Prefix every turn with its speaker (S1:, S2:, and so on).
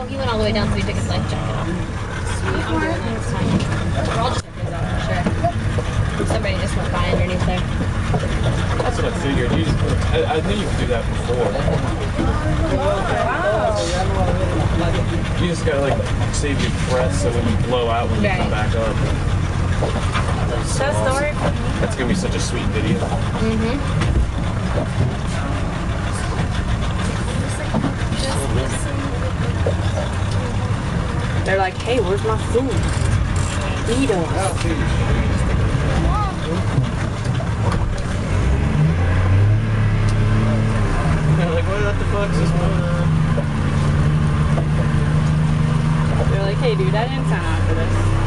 S1: Oh, he went all the way down, so he took his life jacket off. I'm doing that. It's fine. We're all just those out for sure. Somebody just went by underneath there.
S2: That's what I figured. You, I, I knew you could do that before. You just gotta like save your breath so when you blow out when you come back up.
S3: That story.
S2: That's gonna be such a sweet video. Mm-hmm.
S3: They're like, hey, where's my food? Eat 'em.
S2: They're like, what the fuck's this going on?
S3: They're like, hey, dude, I didn't sign up for this.